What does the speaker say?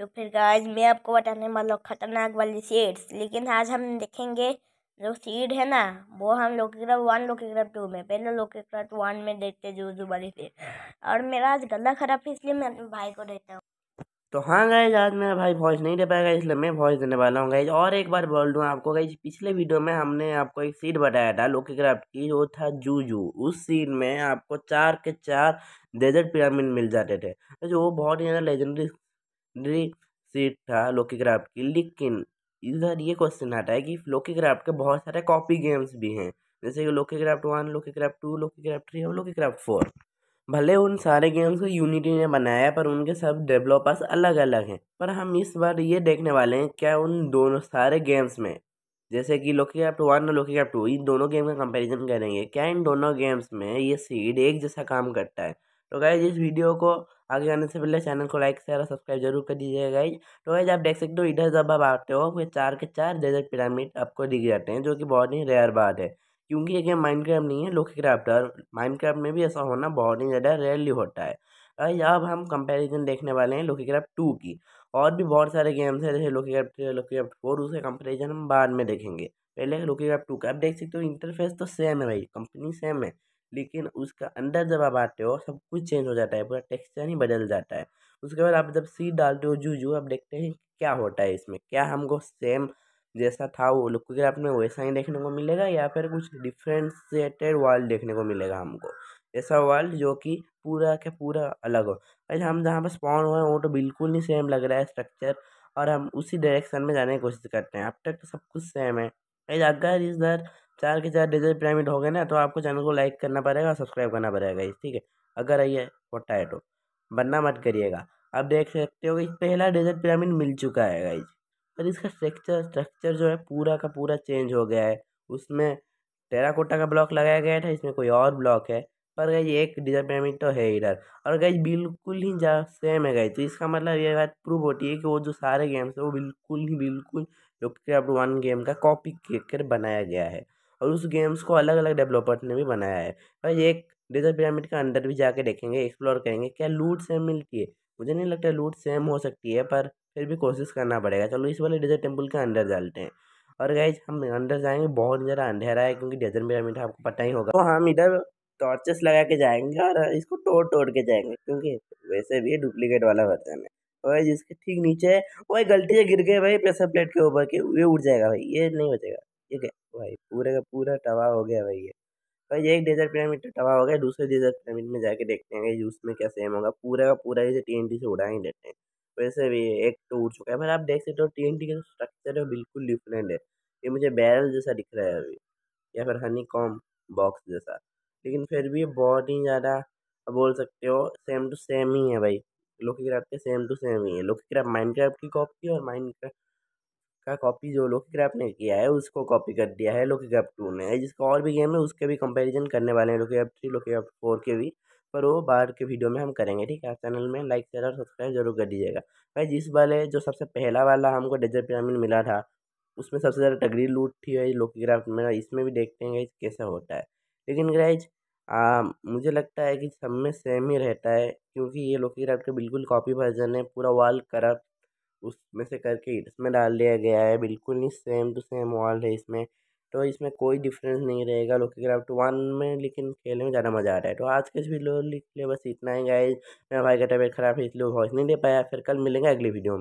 तो फिर गाइस मैं आपको बताने वाला हूँ खतरनाक वाली सीड्स लेकिन आज हम देखेंगे जो सीड है ना, वो हम लोकीग्राफ वन लोकीग्राफ टू में। पहले लोकीग्राफ वन में देखते जो जो वाली सीड और मेरा आज गला खराब है, इसलिए मैं अपने भाई को देता हूँ। तो हाँ गाइज़ आज मेरा भाई वॉइस नहीं दे पाएगा इसलिए मैं वॉइस देने वाला हूँ गाइज़ और एक बार बोल दूँ आपको गाइज़ पिछले वीडियो में हमने आपको एक सीड बताया था लोकी क्राफ्ट की, वो था जूजू। उस सीड में आपको चार के चार डेजर्ट पिरामिड मिल जाते थे। जो तो वो बहुत ही ज़्यादा लेजेंडरी सीट था लोकी क्राफ्ट की। लेकिन इधर ये क्वेश्चन आता है कि लोकी क्राफ्ट के बहुत सारे कॉपी गेम्स भी हैं। जैसे कि Lokicraft one Lokicraft two Lokicraft three और लोकी क्राफ्ट फोर भले उन सारे गेम्स को यूनिटी ने बनाया, पर उनके सब डेवलपर्स अलग अलग हैं। पर हम इस बार ये देखने वाले हैं, क्या उन दोनों सारे गेम्स में, जैसे कि लोकी क्राफ्ट वन और लोकी क्राफ्ट टू इन दोनों गेम का कंपैरिजन करेंगे, क्या इन दोनों गेम्स में ये सीड एक जैसा काम करता है? तो गाइज़ इस वीडियो को आगे आने से पहले चैनल को लाइक शेयर और सब्सक्राइब ज़रूर कर दीजिएगा गाइज़ तो गाइज़ आप देख सकते हो, इधर जब आप आते हो, फिर चार के चार डेजर्ट पिरामिड आपको दिख जाते हैं, जो कि बहुत ही रेयर बात है. क्योंकि ये गेम माइंड नहीं है लोकी क्राफ्ट और माइंड में भी ऐसा होना बहुत ही ज़्यादा रेयरली होता है. गाइज़ अब हम कंपेरिजन देखने वाले हैं लोकी क्राफ्ट टू की. और भी बहुत सारे गेम्स हैं, जैसे Lokicraft three Lokicraft four उसके कंपेरिजन हम बाद में देखेंगे. पहले लोकी क्राफ्ट टू का, आप देख सकते हो इंटरफेस तो सेम है भाई कंपनी सेम है. लेकिन उसका अंदर जब आप आते हो, सब कुछ चेंज हो जाता है, पूरा टेक्सचर ही बदल जाता है। उसके बाद आप जब सीड डालते हो जू जू आप देखते हैं क्या होता है इसमें? क्या हमको सेम जैसा था वो लोकोग्राफ में वैसा ही देखने को मिलेगा या फिर कुछ डिफ्रेंशिएटेड वर्ल्ड देखने को मिलेगा हमको? ऐसा वर्ल्ड जो कि पूरा के पूरा अलग हो। भाई हम जहाँ पर स्पॉन हुए वो तो बिल्कुल नहीं सेम लग रहा है स्ट्रक्चर और हम उसी डायरेक्शन में जाने की कोशिश करते हैं। अब तक तो सब कुछ सेम है। अगर इधर चार के चार डिजिट पिरामिड हो गए ना तो आपको चैनल को लाइक करना पड़ेगा और सब्सक्राइब करना पड़ेगा इस ठीक है अगर ये होता है। तो बनना मत करिएगा। अब देख सकते हो कि पहला डेजर्ट पिरामिड मिल चुका है गाइज़ पर इसका स्ट्रक्चर स्ट्रक्चर जो है पूरा का पूरा चेंज हो गया है। उसमें टेराकोटा का ब्लॉक लगाया गया था, इसमें कोई और ब्लॉक है। पर गई एक डिजर्ट पिरामिड तो है इधर। और गई बिल्कुल ही जा सेम है गई तो इसका मतलब ये बात प्रूव होती है कि वो जो सारे गेम्स है, वो बिल्कुल ही, बिल्कुल, जो वन गेम का कॉपी कर बनाया गया है। और उस गेम्स को अलग अलग डेवलपर्स ने भी बनाया है। और एक डेजर्ट पिरामिड के अंदर भी जाके देखेंगे, एक्सप्लोर करेंगे, क्या लूट सेम मिलती है? मुझे नहीं लगता लूट सेम हो सकती है, पर फिर भी कोशिश करना पड़ेगा। चलो इस वाले डेजर्ट टेंपल के अंदर डालते हैं। और गाइज़ हम अंदर जाएँगे, बहुत ज़्यादा अंधेरा है, क्योंकि डेजर्ट पिरामिड आपको पता ही होगा। तो हम इधर टॉर्चेस लगा के जाएँगे और इसको तोड़ तोड़ के जाएँगे, क्योंकि वैसे भी डुप्लीकेट वाला वर्जन है। और जिसके ठीक नीचे है, वही गलती से गिर गए भाई प्रेशर प्लेट के ऊपर के, ये उड़ जाएगा भाई, ये नहीं बचेगा। ये क्या भाई, पूरे का पूरा तबाह हो गया भाई ये। भाई एक डेजर्ट पिरामिड तो तबाह हो गया, दूसरे डेजर्ट पिरामिड में जाके देखते हैं कि उसमें क्या सेम होगा। पूरा का पूरा इसे टी से उड़ा ही देते हैं। वैसे भी एक तो उड़ चुका है। पर आप देख सकते हो टीएनटी का स्ट्रक्चर है बिल्कुल डिफरेंट है। ये मुझे बैरल जैसा दिख रहा है अभी, या फिर हनी कॉम बॉक्स जैसा। लेकिन फिर भी बहुत ही ज़्यादा बोल सकते हो सेम टू सेम ही है भाई। लोकी क्राफ्ट के सेम टू सेम ही है। लोकी क्राफ्ट माइंड क्राफ्ट की कॉपी और माइंड क्राफ्ट का कॉपी जो लोकी क्राफ्ट ने किया है, उसको कॉपी कर दिया है लोकी क्राफ्ट टू ने। जिसका और भी गेम है, उसके भी कंपैरिजन करने वाले हैं Lokicraft three Lokicraft four के भी। पर वो बाद के वीडियो में हम करेंगे, ठीक है? चैनल में लाइक शेयर और सब्सक्राइब ज़रूर कर दीजिएगा। भाई, जिस वाले जो सबसे पहला वाला हमको डेजर्ट पिरामिड मिला था, उसमें सबसे ज़्यादा तगड़ी लूट थी भाई लोकी क्राफ्ट में। इसमें भी देखते हैं कैसा होता है। लेकिन ग्राइज मुझे लगता है कि सब में सेम ही रहता है, क्योंकि ये लोकी क्राफ्ट का बिल्कुल कॉपी वर्जन है, पूरा वॉल करप्ट उसमें से करके इसमें डाल दिया गया है। बिल्कुल नहीं सेम टू सेम वॉल है इसमें। तो इसमें कोई डिफरेंस नहीं रहेगा। लोकी क्राफ्ट वन में लेकिन खेलने में ज़्यादा मज़ा आ रहा है। तो आज के इस वीडियो लिख लिया। बस इतना ही गाइज़ मेरा भाई का तबियत ख़राब है, इसलिए वॉइस नहीं दे पाया। फिर कल मिलेंगे अगली वीडियो में।